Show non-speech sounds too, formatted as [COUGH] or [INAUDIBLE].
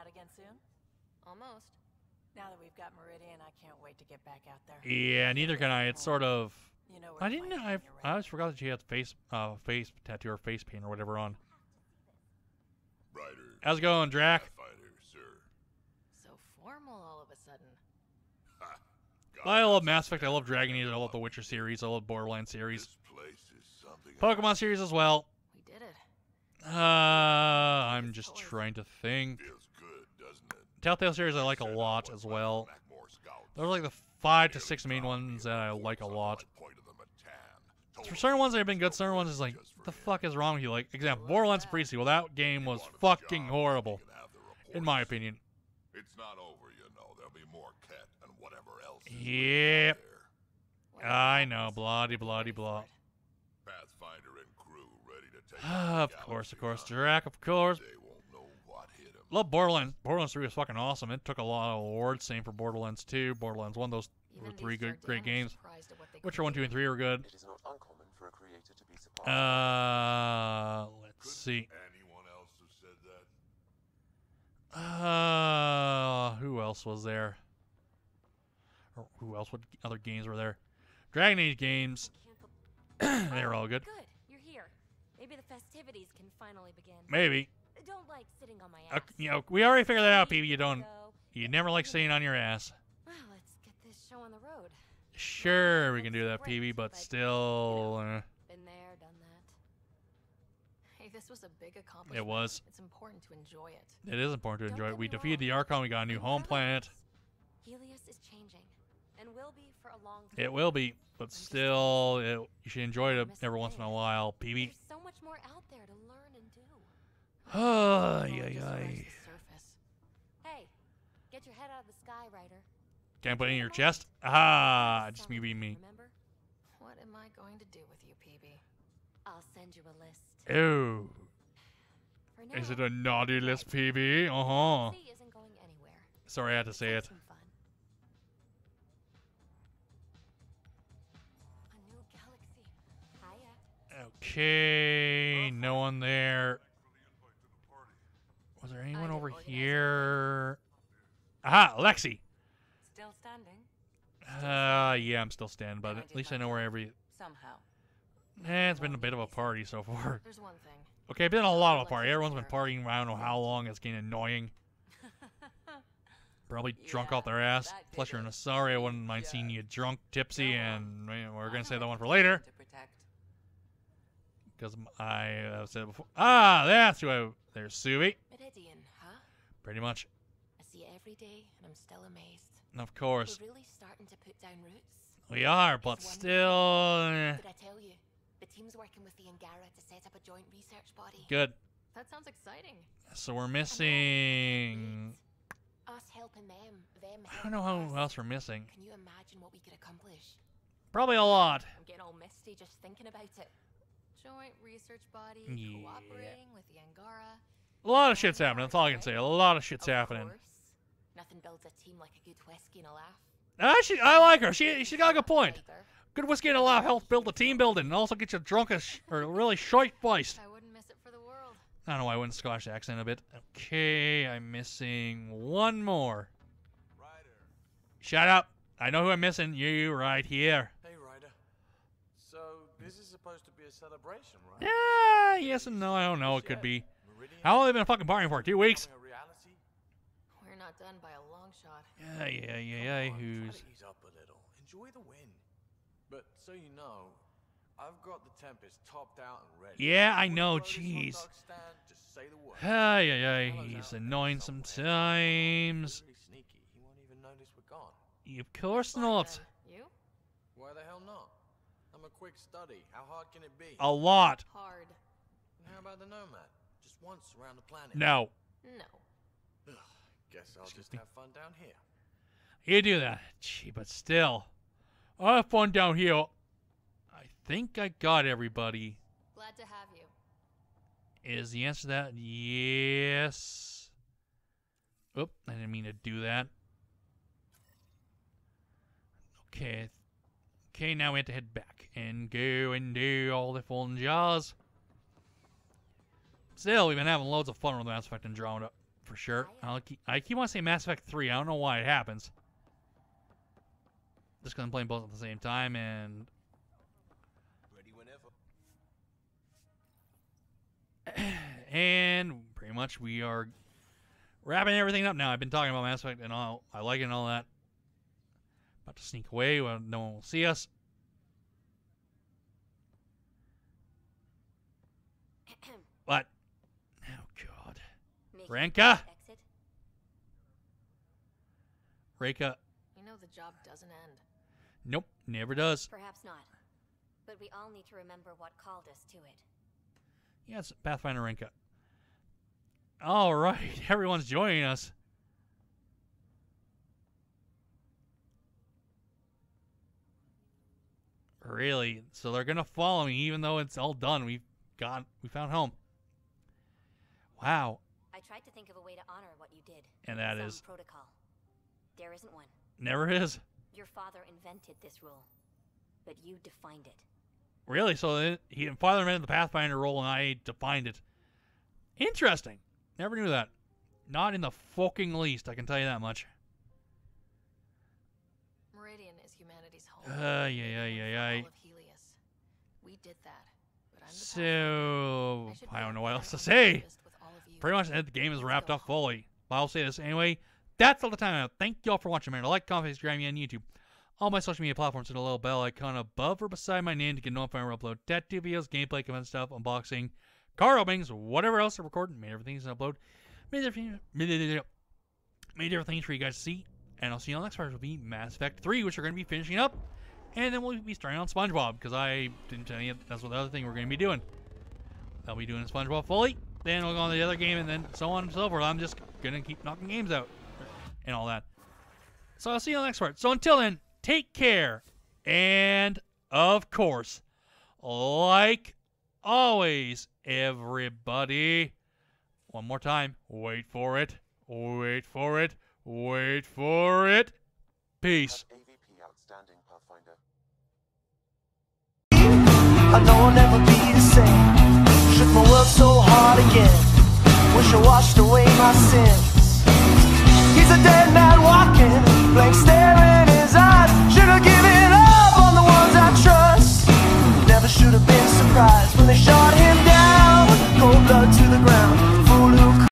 out again soon? Almost. Now that we've got Meridian, I can't wait to get back out there. Yeah, neither can I. It's sort of. You know I didn't know. I, I always forgot that she had face, uh, face tattoo or face paint or whatever on. Ryder. How's it going, Drack? Pathfinder, sir. So formal all of a sudden. Ha. I love Mass Effect. I love Dragon Age. I love the Witcher series. I love Borderlands series. This place. Pokemon series as well. We did it. Uh, I'm just trying to think. Feels good, doesn't it? Telltale series I like a lot as well. Those are like the five to six main ones that I like a lot. pointed them a tan. For certain ones that have been good, certain ones is like, what the fuck is wrong with you? Like, example, Borderlands Priestley. Well, that game was fucking horrible, you can have the in my opinion. It's not over, you know. There'll be more Kett and whatever else. Yep. I know, bloody, bloody, blah. Pathfinder and crew ready to take. [SIGHS] Of course, of course. Drack, of course. huh? They won't know what hit 'em. Love Borderlands. Borderlands 3 was fucking awesome. It took a lot of awards. Same for Borderlands 2. Borderlands 1. Those were three good, great games. surprised at Witcher 1, 2, and 3 were good. It is not uncommon for a creator to be surprised. Uh, let's Couldn't see. Anyone else have said that? Uh, who else was there? Or who else? What other games were there? Dragon Age games. they [COUGHS] were all good. Good, you're here. Maybe the festivities can finally begin. Maybe. Don't like sitting on my ass. you know, we already figured that out, Here Peebee. You don't. You never like sitting on your ass. Well, let's get this show on the road. Sure, we can do that, Looks Peebee, but but, still, uh, Been there, done that. Hey, this was a big accomplishment. it was. It's important to enjoy it. It is important to Don't enjoy it. We me defeated the wrong. Archon. We got a new home proud planet. Heleus is changing, and will be for a long time. It will be, but just still, it, you should enjoy it every once in a while, Peebee. There's so much more out there to learn and do. Ay, ay, ay. Hey, get your head out of the sky, Ryder. Can't put it in your chest? Ah, just me being me. Remember? What am I going to do with you, Peebee? I'll send you a list. Ew. Now, Is it a naughty list, Peebee? Uh huh. Sea isn't going anywhere. Sorry, I had to say it. some fun. A new galaxy. Hiya. Okay, no one there. There anyone over here? Aha, Lexi. Still standing? Uh, yeah, I'm still standing, but at least I know where every. Somehow. Eh, it's been a bit of a party so far. There's one thing. Okay, been a lot of a party. Everyone's been partying. I don't know how long. It's getting annoying. [LAUGHS] Probably drunk off their ass. Plus, you're in a sorry. I wouldn't mind seeing you drunk, tipsy, and we're gonna save that one for later. Because I uh, said before. Ah, that's who I. There's Suvi. Meridian, huh? Pretty much. I see it every day, and I'm still amazed. And Of course. We're really starting to put down roots. We are, but It's still. eh, Did I tell you? The team's working with the Angara to set up a joint research body. Good. That sounds exciting. So we're missing. Us helping them, them I don't know helping who else we're missing. Can you imagine what we could accomplish? Probably a lot. I'm getting all misty just thinking about it. Joint research body, Yeah. cooperating with the Angara. A lot of shit's happening. That's all I can say. A lot of shit's Of happening. course. Nothing builds a team like a good whiskey and a laugh. Ah, she, I like her. She she got a good point. Good whiskey and a laugh helps build the team building and also get you drunk as or really shite faced. I wouldn't miss it for the world. I don't know why I went Scottish accent a bit. Okay, I'm missing one more. Ryder. Shut up. I know who I'm missing. You right here. Hey, Ryder. So, this is supposed to be a celebration, right? Yeah, yes and no. I don't know. It could be. Meridian How long have they been fucking partying for? Two weeks? becoming a reality? We're not done by a long shot. Yeah, yeah, yeah, Come yeah. on, Who's? ease up a little. Enjoy the win. But so you know, I've got the Tempest topped out and ready. Yeah, I know. blow this hot Jeez. dog stand, just say the word. Ay, ay, ay. Fellow's He's annoying sometimes. Sneaky. He won't even notice we're gone. Of course not. You? Why the hell not? I'm a quick study. How hard can it be? A lot. Hard. How about the Nomad? Just once around the planet. No. No. Ugh, guess I'll Excuse just me. have fun down here. You do that. Gee, but still. I'll have fun down here. I think I got everybody. Glad to have you. Is the answer to that yes? Oop, I didn't mean to do that. Okay. Okay, now we have to head back and go and do all the fun jazz. Still, we've been having loads of fun with Mass Effect Andromeda. for sure. I'll keep, I keep on saying Mass Effect 3. I don't know why it happens. Just because I'm playing both at the same time, and Ready whenever. [CLEARS THROAT] and pretty much we are wrapping everything up now. I've been talking about Mass Effect and all. I like it and all that. About to sneak away when no one will see us. [CLEARS THROAT] But god, Make Ranka? Exit. Raeka, You know the job doesn't end. nope, never does. Perhaps not. But we all need to remember what called us to it. Yes, Pathfinder Raeka. All right, [LAUGHS] everyone's joining us. Really? So they're gonna follow me, even though it's all done. We've got, we found home. Wow. I tried to think of a way to honor what you did. And that Some is- protocol. There isn't one. Never is. Your father invented this rule, but you defined it. Really? So then he father invented the Pathfinder role, and I defined it. Interesting. Never knew that. Not in the fucking least. I can tell you that much. Meridian is humanity's home. Uh, yeah, yeah, Made yeah, for yeah. Heleus. We did that. But I'm the So I don't know what else to say. Pretty much the game is wrapped up fully. But I'll say this anyway. That's all the time I. Thank you all for watching. Remember to like, comment, me on YouTube. All my social media platforms and the little bell icon above or beside my name to get notified when I upload tattoo videos, gameplay, comment stuff, unboxing, car openings, whatever else I record. Made everything's upload. Made everything, made different things for you guys to see. And I'll see you on the next part. Will be Mass Effect 3, which we're going to be finishing up. And then we'll be starting on SpongeBob because I didn't tell you that's what the other thing we're going to be doing. I'll be doing SpongeBob fully. Then we'll go on the other game, and then so on and so forth. I'm just gonna keep knocking games out and all that. So I'll see you on the next part. So until then, take care, and of course, like always, everybody. One more time. Wait for it. Wait for it. Wait for it. Peace. My world so hard again. Wish I washed away my sins.